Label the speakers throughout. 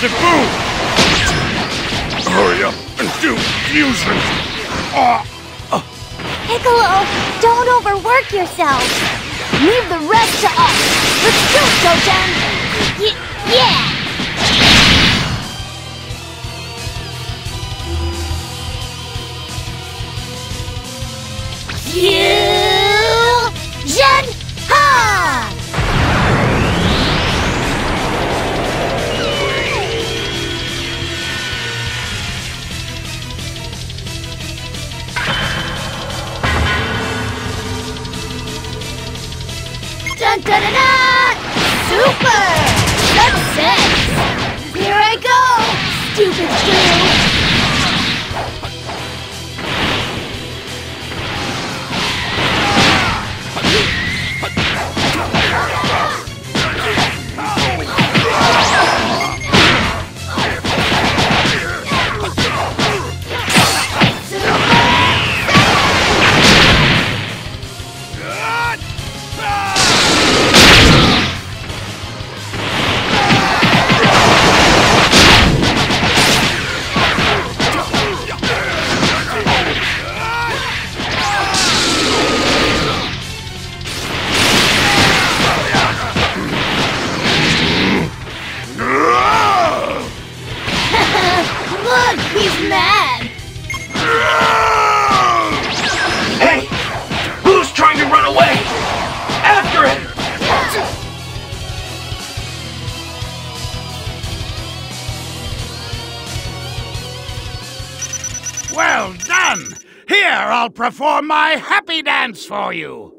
Speaker 1: Buu! Hurry up and do fusion! Ah,
Speaker 2: Piccolo, don't overwork yourself. Leave the rest to us. Let's go. Y yeah. Fusion
Speaker 3: I'll perform my happy dance for you!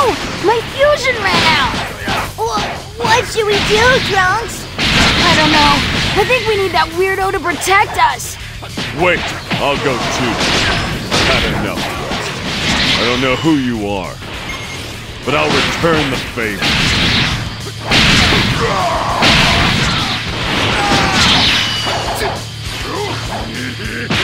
Speaker 2: Oh! My fusion ran out! Wha- What should we do, Trunks? I don't know. I think we need that weirdo to protect us.
Speaker 1: wait, I'll go too. I've had enough. I don't know who you are, but I'll return the favor.
Speaker 2: That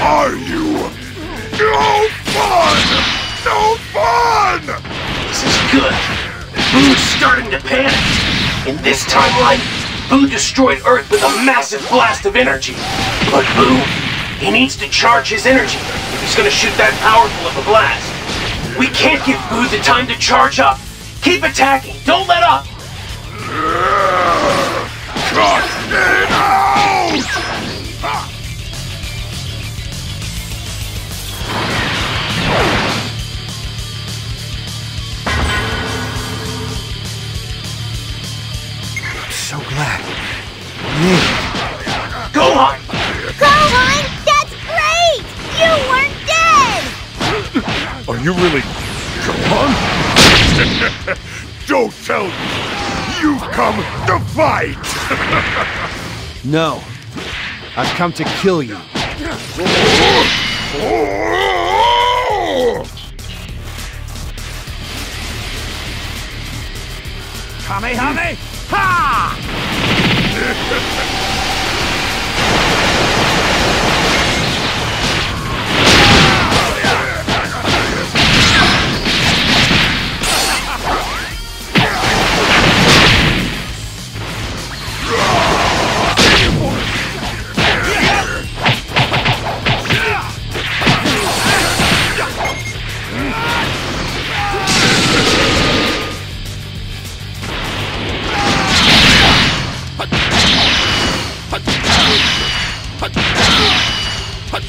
Speaker 1: Are you? No fun! No fun!
Speaker 4: This is good. Buu's starting to panic. In this timeline, Buu destroyed Earth with a massive blast of energy. But Buu, he needs to charge his energy if he's gonna shoot that powerful of a blast. We can't give Buu the time to charge up. Keep attacking. Don't let up.
Speaker 1: Cut it out! Don't tell me! You've come to fight!
Speaker 5: No. I've come to kill you.
Speaker 3: Kamehame! Ha!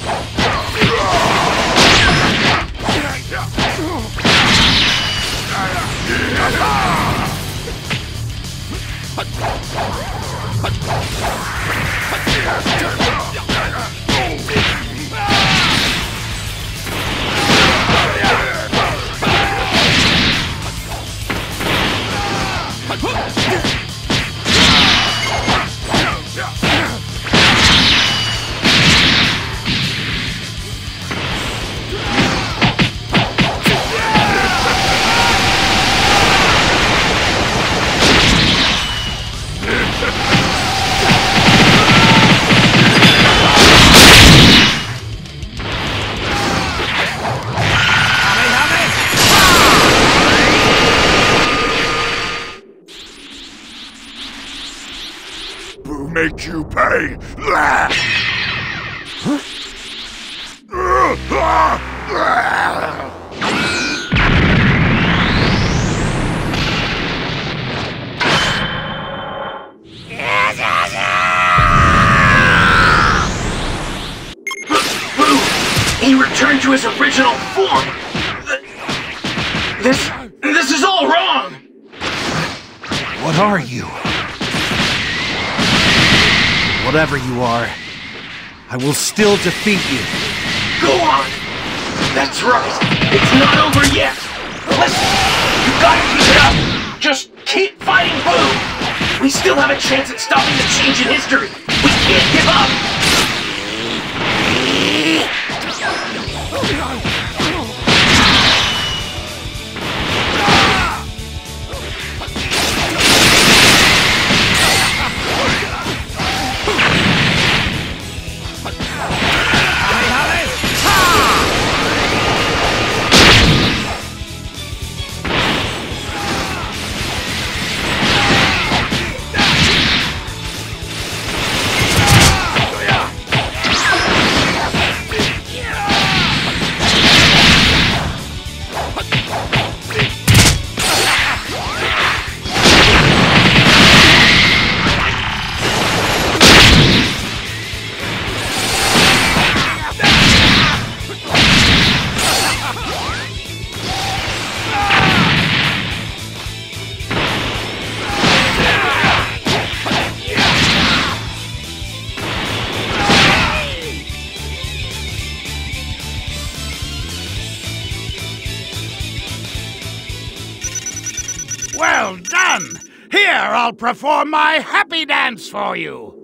Speaker 1: you make you pay.
Speaker 4: Buu! He returned to his original form! This... this is all wrong!
Speaker 5: What are you? Whatever you are, I will still defeat you.
Speaker 4: Go on! That's right! It's not over yet! Listen! You gotta keep it up! Just keep fighting Buu! We still have a chance at stopping the change in history! We can't give up!
Speaker 1: I'll perform my happy dance for you.